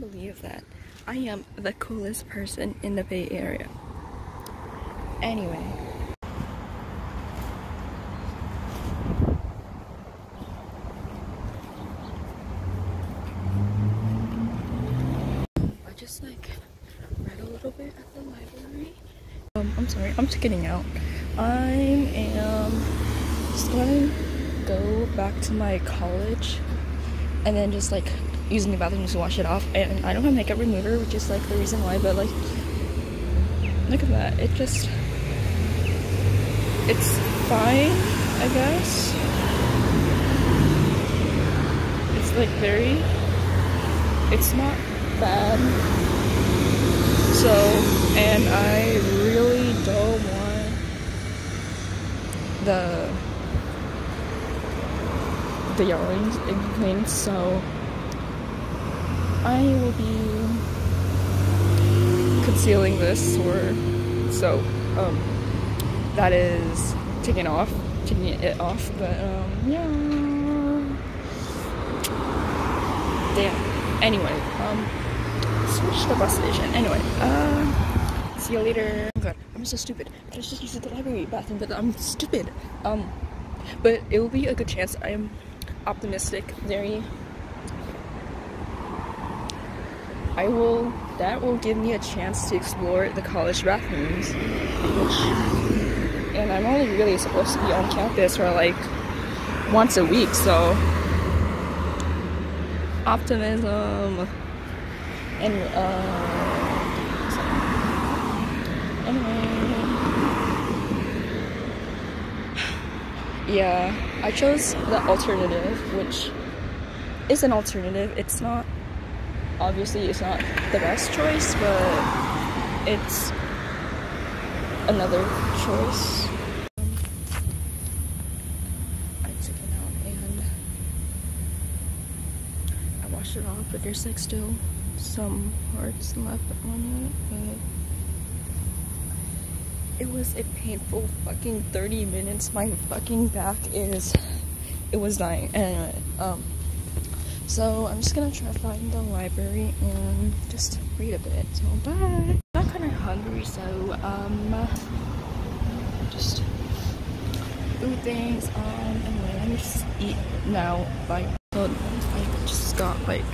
believe that I am the coolest person in the Bay Area. Anyway. I just like read a little bit at the library. Um, I'm sorry, I'm just getting out. I am just going to go back to my college and then just like using the bathroom to wash it off. And I don't have makeup remover, which is like the reason why, but like, look at that. It just, it's fine, I guess. It's like very, it's not bad. So, and I really don't want the the yarns in between, so I will be concealing this or so. Um that is taking off taking it off but um yeah. Damn. Anyway um switch the bus station. Anyway uh see you later. Oh god i'm so stupid. I just used the library bathroom but i'm stupid. Um but it will be a good chance. I am optimistic very I will, that will give me a chance to explore the college bathrooms, and I'm only really supposed to be on campus for like once a week, so optimism and uh, anyway, yeah, I chose the alternative, which is an alternative. It's not obviously it's not the best choice, but it's another choice. I took it out and I washed it off, but there's like still some parts left on it, but it was a painful fucking 30 minutes. My fucking back is, it was dying. Anyway, um, so I'm just gonna try to find the library and just read a bit. So bye. I'm kind of hungry, so um, just food things. Um, anyway, let me just eat now. Like, so I just got like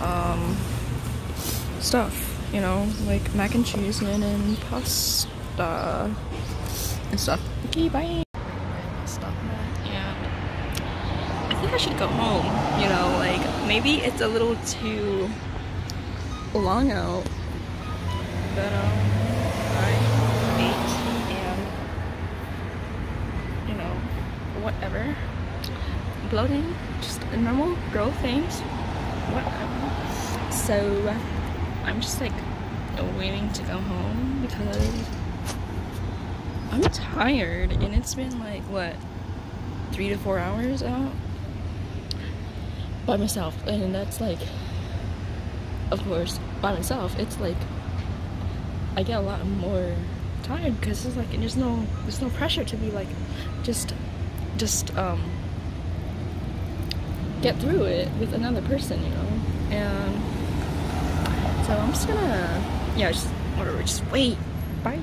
um stuff, you know, like mac and cheese and, and pasta and stuff. Okay, bye. think I should go home. You know, like maybe it's a little too long out. But um, I and you know whatever. Bloating, just normal girl things. Whatever. So I'm just like waiting to go home because I'm tired and it's been like what three to four hours out by myself and that's like of course by myself it's like I get a lot more tired because it's like there's no there's no pressure to be like just just um get through it with another person you know? And so I'm just gonna yeah just whatever just wait. Bye